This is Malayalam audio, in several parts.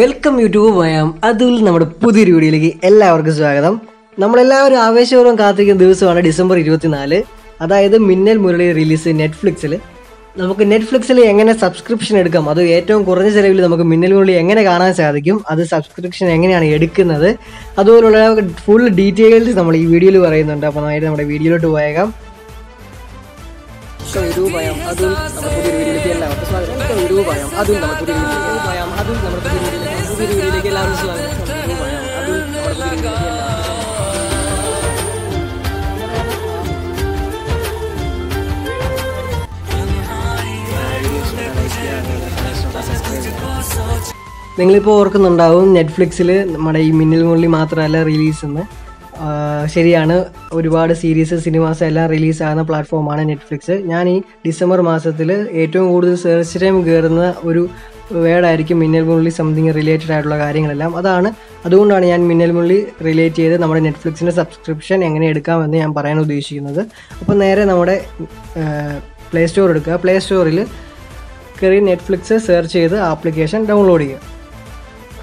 വെൽക്കം യൂട്യൂബ് വയാം അതുൽ നമ്മുടെ പുതിയൊരു വീഡിയോയിലേക്ക് എല്ലാവർക്കും സ്വാഗതം. നമ്മളെല്ലാവരും ആവേശപൂർവം കാത്തിരിക്കുന്ന ദിവസമാണ് ഡിസംബർ ഇരുപത്തിനാല്. അതായത് മിന്നൽ മുരളി റിലീസ് നെറ്റ്ഫ്ലിക്സിൽ നമുക്ക് നെറ്റ്ഫ്ലിക്സിൽ എങ്ങനെ സബ്സ്ക്രിപ്ഷൻ എടുക്കാം? അത് ഏറ്റവും കുറഞ്ഞ ചിലവിൽ നമുക്ക് മിന്നൽ മുരളി എങ്ങനെ കാണാൻ സാധിക്കും? അത് സബ്സ്ക്രിപ്ഷൻ എങ്ങനെയാണ് എടുക്കുന്നത്? അതുപോലുള്ള ഫുൾ ഡീറ്റെയിൽസ് നമ്മൾ ഈ വീഡിയോയിൽ പറയുന്നുണ്ട്. അപ്പോൾ നേരെ നമ്മുടെ വീഡിയോയിലോട്ട് പോയേക്കാം. അതും നമ്മുടെ പുതിയ വീഡിയോയിലേക്ക് എല്ലാവർക്കും സ്വാഗതം. അതും നമ്മുടെ പുതിയ വീഡിയോയിലേക്ക് പുതിയ നിങ്ങളിപ്പോൾ ഓർക്കുന്നുണ്ടാവും നെറ്റ്ഫ്ലിക്സിൽ നമ്മുടെ ഈ മിന്നൽ മുരളി മാത്രമല്ല റിലീസ് എന്ന് ശരിയാണ് ഒരുപാട് സീരീസ് സിനിമാസ് എല്ലാം റിലീസാകുന്ന പ്ലാറ്റ്ഫോമാണ് നെറ്റ്ഫ്ലിക്സ്. ഞാൻ ഈ ഡിസംബർ മാസത്തിൽ ഏറ്റവും കൂടുതൽ സെർച്ച് ടൈം കയറുന്ന ഒരു വേർഡായിരിക്കും മിന്നൽ മുള്ളി സംതിങ് റിലേറ്റഡ് ആയിട്ടുള്ള കാര്യങ്ങളെല്ലാം. അതാണ്. അതുകൊണ്ടാണ് ഞാൻ മിന്നൽ മുള്ളി റിലേറ്റ് ചെയ്ത് നമ്മുടെ നെറ്റ്ഫ്ലിക്സിന്റെ സബ്സ്ക്രിപ്ഷൻ എങ്ങനെ എടുക്കാമെന്ന് ഞാൻ പറയാൻ ഉദ്ദേശിക്കുന്നത്. അപ്പോൾ നേരെ നമ്മുടെ പ്ലേ സ്റ്റോർ എടുക്കുക. പ്ലേ സ്റ്റോറിൽ കയറി നെറ്റ്ഫ്ലിക്സ് സെർച്ച് ചെയ്ത് ആപ്ലിക്കേഷൻ ഡൗൺലോഡ് ചെയ്യുക.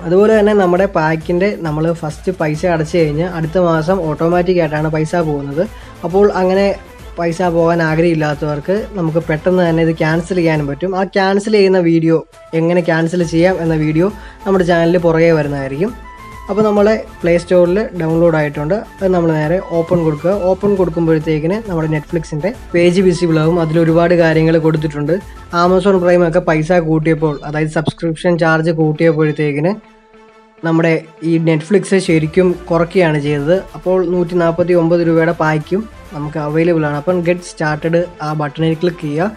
അതുപോലെ തന്നെ നമ്മുടെ പാക്കിന്റെ നമ്മൾ ഫസ്റ്റ് പൈസ അടച്ചു കഴിഞ്ഞാൽ അടുത്ത മാസം ഓട്ടോമാറ്റിക് ആയിട്ടാണ് പൈസ പോകുന്നത്. അപ്പോൾ അങ്ങനെ പൈസ പോകാൻ ആഗ്രഹമില്ലാത്തവർക്ക് നമുക്ക് പെട്ടെന്ന് തന്നെ ഇത് ക്യാൻസൽ ചെയ്യാനും പറ്റും. ആ ക്യാൻസൽ ചെയ്യുന്ന വീഡിയോ എങ്ങനെ ക്യാൻസൽ ചെയ്യാം എന്ന വീഡിയോ നമ്മുടെ ചാനലിൽ പുറകെ വരുന്നതായിരിക്കും. അപ്പോൾ നമ്മളെ പ്ലേ സ്റ്റോറിൽ ഡൗൺലോഡ് ആയിട്ടുണ്ട്. അത് നമ്മൾ നേരെ ഓപ്പൺ കൊടുക്കുക. ഓപ്പൺ കൊടുക്കുമ്പോഴത്തേക്കിന് നമ്മുടെ നെറ്റ്ഫ്ലിക്സിന്റെ പേജ് വിസിബിൾ ആവും. അതിൽ ഒരുപാട് കാര്യങ്ങൾ കൊടുത്തിട്ടുണ്ട്. ആമസോൺ പ്രൈം ഒക്കെ പൈസ കൂട്ടിയപ്പോൾ അതായത് സബ്സ്ക്രിപ്ഷൻ ചാർജ് കൂട്ടിയപ്പോഴത്തേക്കിന് നമ്മുടെ ഈ നെറ്റ്ഫ്ലിക്സ് ശരിക്കും കുറയ്ക്കുകയാണ് ചെയ്തത്. അപ്പോൾ നൂറ്റി നാൽപ്പത്തി ഒമ്പത് രൂപയുടെ പായ്ക്കും നമുക്ക് അവൈലബിൾ ആണ്. അപ്പം ഗെറ്റ് സ്റ്റാർട്ടഡ് ആ ബട്ടണിൽ ക്ലിക്ക് ചെയ്യുക.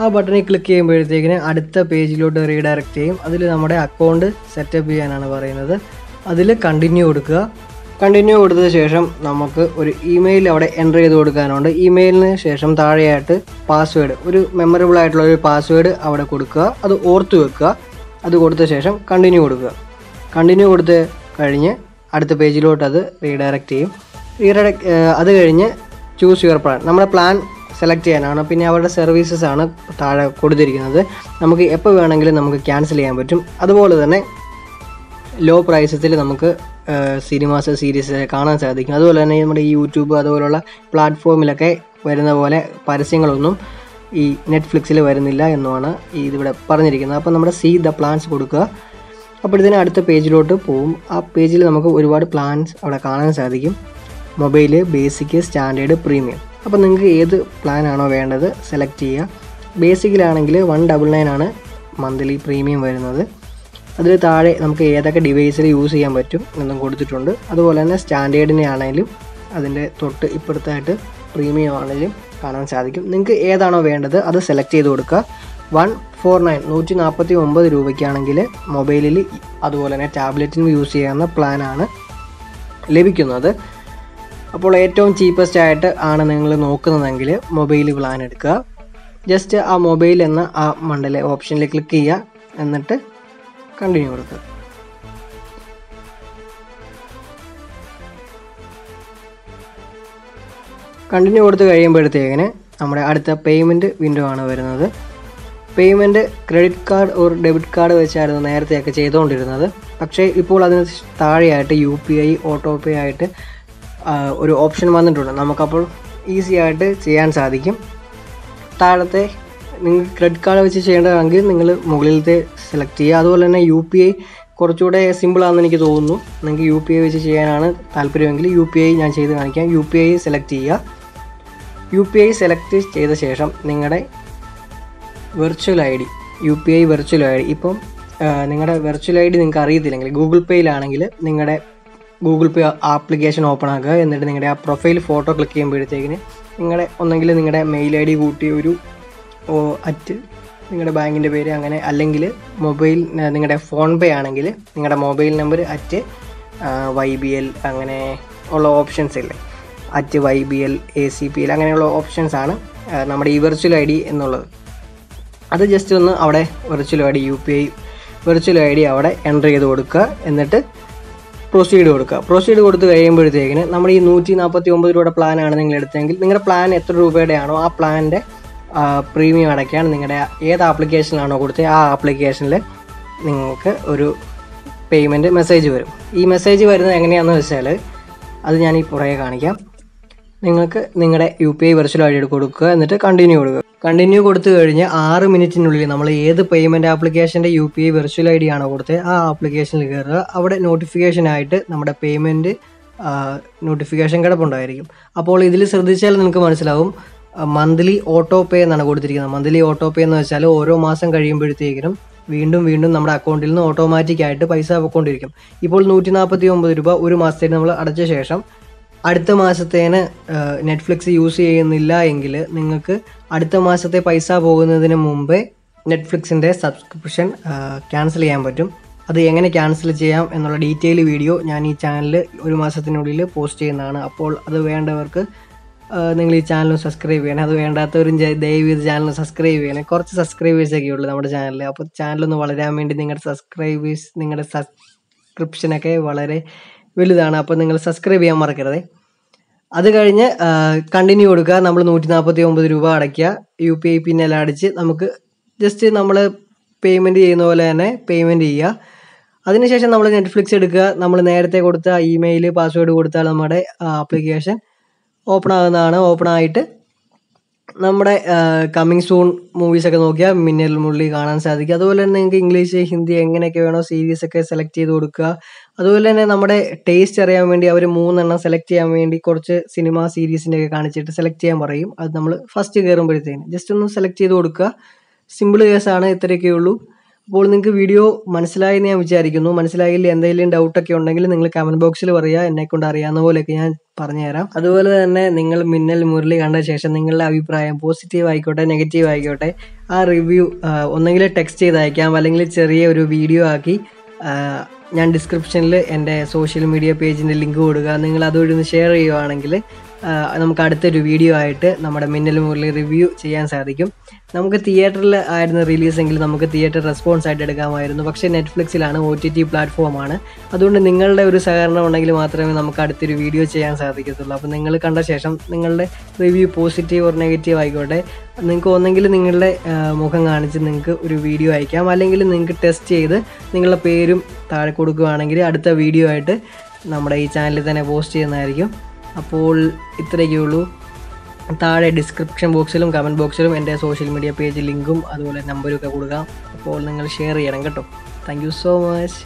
ആ ബട്ടണിൽ ക്ലിക്ക് ചെയ്യുമ്പോഴത്തേക്കിന് അടുത്ത പേജിലോട്ട് റീഡയറക്റ്റ് ചെയ്യും. അതിൽ നമ്മുടെ അക്കൗണ്ട് സെറ്റപ്പ് ചെയ്യാനാണ് പറയുന്നത്. അതിൽ കണ്ടിന്യൂ കൊടുക്കുക. കണ്ടിന്യൂ കൊടുത്ത ശേഷം നമുക്ക് ഒരു ഇമെയിൽ അവിടെ എന്റർ ചെയ്ത് കൊടുക്കാനുണ്ട്. ഇമെയിലിന് ശേഷം താഴെയായിട്ട് പാസ്വേഡ് ഒരു മെമ്മറബിൾ ആയിട്ടുള്ള ഒരു പാസ്വേഡ് അവിടെ കൊടുക്കുക. അത് ഓർത്ത് വെക്കുക. അത് കൊടുത്ത ശേഷം കണ്ടിന്യൂ കൊടുക്കുക. കണ്ടിന്യൂ കൊടുത്ത് കഴിഞ്ഞ് അടുത്ത പേജിലോട്ട് അത് റീഡയറക്റ്റ് ചെയ്യും. റീഡയറക്ട് അത് കഴിഞ്ഞ് ചൂസ് യുവർ പ്ലാൻ നമ്മുടെ പ്ലാൻ സെലക്ട് ചെയ്യാനാണ്. പിന്നെ അവരുടെ സർവീസസ് ആണ് താഴെ കൊടുത്തിരിക്കുന്നത്. നമുക്ക് എപ്പോൾ വേണമെങ്കിലും നമുക്ക് ക്യാൻസൽ ചെയ്യാൻ പറ്റും. അതുപോലെ തന്നെ ലോ പ്രൈസത്തിൽ നമുക്ക് സിനിമാസ് സീരീസ് കാണാൻ സാധിക്കും. അതുപോലെ തന്നെ നമ്മുടെ ഈ യൂട്യൂബ് അതുപോലുള്ള പ്ലാറ്റ്ഫോമിലൊക്കെ വരുന്ന പോലെ പരസ്യങ്ങളൊന്നും ഈ നെറ്റ്ഫ്ലിക്സിൽ വരുന്നില്ല എന്നുമാണ് ഈ ഇതിവിടെ പറഞ്ഞിരിക്കുന്നത്. അപ്പോൾ നമ്മുടെ സീ ദ പ്ലാൻസ് കൊടുക്കുക. അപ്പോഴത്തേന് അടുത്ത പേജിലോട്ട് പോവും. ആ പേജിൽ നമുക്ക് ഒരുപാട് പ്ലാൻസ് അവിടെ കാണാൻ സാധിക്കും. Mobile basic standard premium. അപ്പോൾ നിങ്ങൾക്ക് ഏത് പ്ലാനാണോ വേണ്ടത് സെലക്ട് ചെയ്യുക ബേസിക്കിലാണെങ്കിൽ വൺ ഡബിൾ നയൻ ആണ് മന്ത്ലി പ്രീമിയം വരുന്നത്. അതിൽ താഴെ നമുക്ക് ഏതൊക്കെ ഡിവൈസിൽ യൂസ് ചെയ്യാൻ പറ്റും എന്നും കൊടുത്തിട്ടുണ്ട്. അതുപോലെ തന്നെ സ്റ്റാൻഡേർഡിനെ ആണെങ്കിലും അതിന്റെ തൊട്ട് ഇപ്പുറത്തായിട്ട് പ്രീമിയം ആണെങ്കിലും കാണാൻ സാധിക്കും. നിങ്ങൾക്ക് ഏതാണോ വേണ്ടത് അത് സെലക്ട് ചെയ്ത് കൊടുക്കുക. വൺ ഫോർ നയൻ നൂറ്റി നാൽപ്പത്തി ഒമ്പത് രൂപയ്ക്കാണെങ്കിൽ മൊബൈലിൽ അതുപോലെ തന്നെ ടാബ്ലറ്റിനും യൂസ് ചെയ്യാവുന്ന പ്ലാനാണ് ലഭിക്കുന്നത്. അപ്പോൾ ഏറ്റവും ചീപ്പസ്റ്റ് ആയിട്ട് ആണ് നിങ്ങൾ നോക്കുന്നതെങ്കിൽ മൊബൈൽ പ്ലാൻ എടുക്കുക. ജസ്റ്റ് ആ മൊബൈൽ എന്ന ആ മണ്ടലെ ഓപ്ഷനിൽ ക്ലിക്ക് ചെയ്യുക. എന്നിട്ട് കണ്ടിന്യൂ കൊടുക്കുക. കണ്ടിന്യൂ കൊടുത്ത് കഴിയുമ്പോഴത്തേക്കിന് നമ്മുടെ അടുത്ത പേയ്മെന്റ് വിൻഡോ ആണ് വരുന്നത്. Payment credit card or debit card വെച്ചായിരുന്നു നേരത്തെയൊക്കെ ചെയ്തുകൊണ്ടിരുന്നത്. പക്ഷേ ഇപ്പോൾ അതിന് താഴെയായിട്ട് U P I auto pay ആയിട്ട് ഒരു ഓപ്ഷൻ വന്നിട്ടുണ്ട്. നമുക്കപ്പോൾ ഈസി ആയിട്ട് ചെയ്യാൻ സാധിക്കും. താഴത്തെ നിങ്ങൾ ക്രെഡിറ്റ് കാർഡ് വെച്ച് ചെയ്യേണ്ടതാണെങ്കിൽ നിങ്ങൾ മുകളിലത്തെ സെലക്ട് ചെയ്യുക. അതുപോലെ തന്നെ യു പി ഐ കുറച്ചുകൂടെ സിമ്പിളാണെന്ന് എനിക്ക് തോന്നുന്നു. നിങ്ങൾക്ക് യു പി ഐ വെച്ച് ചെയ്യാനാണ് താല്പര്യമെങ്കിൽ യു പി ഐ ഞാൻ ചെയ്ത് കാണിക്കാം. യു പി ഐ സെലക്ട് ചെയ്യുക. യു പി ഐ സെലക്ട് ചെയ്ത ശേഷം നിങ്ങളുടെ virtual I D U P I virtual I D ഇപ്പം നിങ്ങളുടെ വെർച്വൽ ഐ ഡി നിങ്ങൾക്ക് അറിയത്തില്ലെങ്കിൽ ഗൂഗിൾ പേയിലാണെങ്കിൽ നിങ്ങളുടെ ഗൂഗിൾ പേ ആപ്ലിക്കേഷൻ ഓപ്പൺ ആക്കുക. എന്നിട്ട് നിങ്ങളുടെ ആ പ്രൊഫൈൽ ഫോട്ടോ ക്ലിക്ക് ചെയ്യുമ്പോഴത്തേക്കിന് നിങ്ങളുടെ ഒന്നെങ്കിൽ നിങ്ങളുടെ മെയിൽ ഐ ഡി കൂട്ടി ഒരു അറ്റ് നിങ്ങളുടെ ബാങ്കിന്റെ പേര് അങ്ങനെ അല്ലെങ്കിൽ മൊബൈൽ നിങ്ങളുടെ ഫോൺ പേ ആണെങ്കിൽ നിങ്ങളുടെ mobile number at Y B L അങ്ങനെ ഉള്ള ഓപ്ഷൻസ് ഇല്ലേ? At Y B L A C P L അങ്ങനെയുള്ള ഓപ്ഷൻസ് ആണ് നമ്മുടെ ഈ വെർച്വൽ ഐ ഡി എന്നുള്ളത്. അത് ജസ്റ്റ് ഒന്ന് അവിടെ virtual I D U P I virtual I D അവിടെ എന്റർ ചെയ്ത് കൊടുക്കുക. എന്നിട്ട് പ്രൊസീഡ് കൊടുക്കുക. പ്രൊസീഡ് കൊടുത്ത് കഴിയുമ്പോഴത്തേക്കിന് നമ്മൾ ഈ നൂറ്റി നാൽപ്പത്തി ഒമ്പത് രൂപയുടെ പ്ലാനാണ് നിങ്ങൾ എടുത്തതെങ്കിൽ നിങ്ങളുടെ പ്ലാൻ എത്ര രൂപയുടെ ആണോ ആ പ്ലാനിന്റെ പ്രീമിയം അടയ്ക്കാൻ നിങ്ങളുടെ ഏത് ആപ്ലിക്കേഷനിലാണോ കൊടുത്തത് ആ ആപ്ലിക്കേഷനിൽ നിങ്ങൾക്ക് ഒരു പേയ്മെന്റ് മെസ്സേജ് വരും. ഈ മെസ്സേജ് വരുന്നത് എങ്ങനെയാണെന്ന് വെച്ചാൽ അത് ഞാൻ ഈ പുറകെ കാണിക്കാം. നിങ്ങൾക്ക് നിങ്ങളുടെ U P I virtual I D കൊടുക്കുക എന്നിട്ട് കണ്ടിന്യൂ കൊടുക്കുക. കണ്ടിന്യൂ കൊടുത്തു കഴിഞ്ഞ് ആറ് മിനിറ്റിനുള്ളിൽ നമ്മൾ ഏത് പേയ്മെന്റ് ആപ്ലിക്കേഷന്റെ U P I virtual I D ആണോ കൊടുത്തത് ആ ആപ്ലിക്കേഷനിൽ കയറുക. അവിടെ നോട്ടിഫിക്കേഷനായിട്ട് നമ്മുടെ പേയ്മെന്റ് നോട്ടിഫിക്കേഷൻ കിടപ്പുണ്ടായിരിക്കും. അപ്പോൾ ഇതിൽ ശ്രദ്ധിച്ചാൽ നിങ്ങൾക്ക് മനസ്സിലാവും മന്ത്ലി ഓട്ടോ പേ എന്നാണ് കൊടുത്തിരിക്കുന്നത്. മന്ത്ലി ഓട്ടോ പേ എന്ന് വെച്ചാൽ ഓരോ മാസം കഴിയുമ്പോഴത്തേക്കിനും വീണ്ടും വീണ്ടും നമ്മുടെ അക്കൗണ്ടിൽ നിന്ന് ഓട്ടോമാറ്റിക്കായിട്ട് പൈസ പോയിക്കൊണ്ടിരിക്കും. ഇപ്പോൾ നൂറ്റി നാൽപ്പത്തി ഒമ്പത് രൂപ ഒരു മാസത്തേക്ക് നമ്മൾ അടച്ച ശേഷം അടുത്ത മാസത്തേന് നെറ്റ്ഫ്ലിക്സ് യൂസ് ചെയ്യുന്നില്ല എങ്കിൽ നിങ്ങൾക്ക് അടുത്ത മാസത്തെ പൈസ പോകുന്നതിന് മുമ്പേ നെറ്റ്ഫ്ലിക്സിന്റെ സബ്സ്ക്രിപ്ഷൻ ക്യാൻസൽ ചെയ്യാൻ പറ്റും. അത് എങ്ങനെ ക്യാൻസൽ ചെയ്യാം എന്നുള്ള ഡീറ്റെയിൽ വീഡിയോ ഞാൻ ഈ ചാനലിൽ ഒരു മാസത്തിനുള്ളിൽ പോസ്റ്റ് ചെയ്യുന്നതാണ്. അപ്പോൾ അത് വേണ്ടവർക്ക് നിങ്ങൾ ഈ ചാനൽ സബ്സ്ക്രൈബ് ചെയ്യണം. അത് വേണ്ടാത്തവരും ദയവ് ചെയ്ത് ചാനൽ സബ്സ്ക്രൈബ് ചെയ്യണം. കുറച്ച് സബ്സ്ക്രൈബേഴ്സ് ഒക്കെ ഉള്ളൂ നമ്മുടെ ചാനലിൽ അപ്പോൾ ചാനലൊന്ന് വളരാൻ വേണ്ടി നിങ്ങളുടെ സബ്സ്ക്രൈബേഴ്സ് നിങ്ങളുടെ സബ്സ്ക്രിപ്ഷനൊക്കെ വളരെ വലുതാണ് അപ്പോൾ നിങ്ങൾ സബ്സ്ക്രൈബ് ചെയ്യാൻ മറക്കരുത്. അത് കഴിഞ്ഞ് കണ്ടിന്യൂ കൊടുക്കുക. നമ്മൾ നൂറ്റി നാൽപ്പത്തി ഒമ്പത് രൂപ അടയ്ക്കുക. യു പി ഐ പിന്നെല്ലാം അടിച്ച് നമുക്ക് ജസ്റ്റ് നമ്മൾ പേയ്മെന്റ് ചെയ്യുന്ന പോലെ തന്നെ പേയ്മെന്റ് ചെയ്യുക. അതിനുശേഷം നമ്മൾ നെറ്റ്ഫ്ലിക്സ് എടുക്കുക. നമ്മൾ നേരത്തെ കൊടുത്ത ഇമെയിൽ പാസ്വേഡ് കൊടുത്താൽ നമ്മുടെ ആപ്ലിക്കേഷൻ ഓപ്പൺ ആകുന്നതാണ് ഓപ്പൺ ആയിട്ട് നമ്മുടെ കമ്മിങ് സൂൺ മൂവീസൊക്കെ നോക്കിയാൽ മിന്നൽ മുള്ളി കാണാൻ സാധിക്കും. അതുപോലെ തന്നെ നിങ്ങൾക്ക് ഇംഗ്ലീഷ് ഹിന്ദി എങ്ങനെയൊക്കെ വേണോ സീരീസ് ഒക്കെ സെലക്ട് ചെയ്ത് കൊടുക്കുക. അതുപോലെ തന്നെ നമ്മുടെ ടേസ്റ്റ് അറിയാൻ വേണ്ടി അവർ മൂന്നെണ്ണം സെലക്ട് ചെയ്യാൻ വേണ്ടി കുറച്ച് സിനിമ സീരീസിന്റെ ഒക്കെ കാണിച്ചിട്ട് സെലക്ട് ചെയ്യാൻ പറയും. അത് നമ്മൾ ഫസ്റ്റ് കയറുമ്പോഴത്തേന് ജസ്റ്റ് ഒന്ന് സെലക്ട് ചെയ്ത് കൊടുക്കുക. സിമ്പിൾ കേസാണ് ഇത്രയൊക്കെ ഉള്ളൂ. അപ്പോൾ നിങ്ങൾക്ക് വീഡിയോ മനസ്സിലായി എന്ന് ഞാൻ വിചാരിക്കുന്നു. മനസ്സിലായില്ല എന്തെങ്കിലും ഡൗട്ടൊക്കെ ഉണ്ടെങ്കിൽ നിങ്ങൾ കമന്റ് ബോക്സിൽ പറയുക. എന്നെ കൊണ്ട് അറിയാവുന്ന പോലെയൊക്കെ ഞാൻ പറഞ്ഞുതരാം. അതുപോലെ തന്നെ നിങ്ങൾ മിന്നൽ മുരളി കണ്ട ശേഷം നിങ്ങളുടെ അഭിപ്രായം പോസിറ്റീവ് ആയിക്കോട്ടെ നെഗറ്റീവ് ആയിക്കോട്ടെ ആ റിവ്യൂ ഒന്നെങ്കിൽ ടെക്സ്റ്റ് ചെയ്ത് അയക്കാം അല്ലെങ്കിൽ ചെറിയ ഒരു വീഡിയോ ആക്കി ഞാൻ ഡിസ്ക്രിപ്ഷനിൽ എന്റെ സോഷ്യൽ മീഡിയ പേജിന്റെ ലിങ്ക് കൊടുക്കുക. നിങ്ങൾ അതുവഴി ഒന്ന് ഷെയർ ചെയ്യുവാണെങ്കിൽ നമുക്ക് അടുത്തൊരു വീഡിയോ ആയിട്ട് നമ്മുടെ മിന്നൽ മുരളി റിവ്യൂ ചെയ്യാൻ സാധിക്കും. നമുക്ക് തിയേറ്ററിൽ ആയിരുന്നു റിലീസെങ്കിൽ നമുക്ക് തിയേറ്റർ റെസ്പോൺസ് ആയിട്ട് എടുക്കാമായിരുന്നു. പക്ഷേ നെറ്റ്ഫ്ലിക്സിലാണ് ഒ ടി ടി പ്ലാറ്റ്ഫോമാണ് അതുകൊണ്ട് നിങ്ങളുടെ ഒരു സഹകരണം ഉണ്ടെങ്കിൽ മാത്രമേ നമുക്ക് അടുത്തൊരു വീഡിയോ ചെയ്യാൻ സാധിക്കത്തുള്ളൂ. അപ്പോൾ നിങ്ങൾ കണ്ട ശേഷം നിങ്ങളുടെ റിവ്യൂ പോസിറ്റീവ് ഓർ നെഗറ്റീവ് ആയിക്കോട്ടെ. നിങ്ങൾക്ക് ഒന്നെങ്കിൽ നിങ്ങളുടെ മുഖം കാണിച്ച് നിങ്ങൾക്ക് ഒരു വീഡിയോ അയക്കാം. അല്ലെങ്കിൽ നിങ്ങൾക്ക് ടെസ്റ്റ് ചെയ്ത് നിങ്ങളുടെ പേരും താഴെ കൊടുക്കുകയാണെങ്കിൽ അടുത്ത വീഡിയോ ആയിട്ട് നമ്മുടെ ഈ ചാനലിൽ തന്നെ പോസ്റ്റ് ചെയ്യുന്നതായിരിക്കും. അപ്പോൾ ഇത്രയൊക്കെ ഉള്ളൂ. താഴെ ഡിസ്ക്രിപ്ഷൻ ബോക്സിലും കമന്റ് ബോക്സിലും എന്റെ സോഷ്യൽ മീഡിയ പേജ് ലിങ്കും അതുപോലെ നമ്പരും ഒക്കെ കൊടുക്കാം. അപ്പോൾ നിങ്ങൾ ഷെയർ ചെയ്യണം കേട്ടോ. Thank so much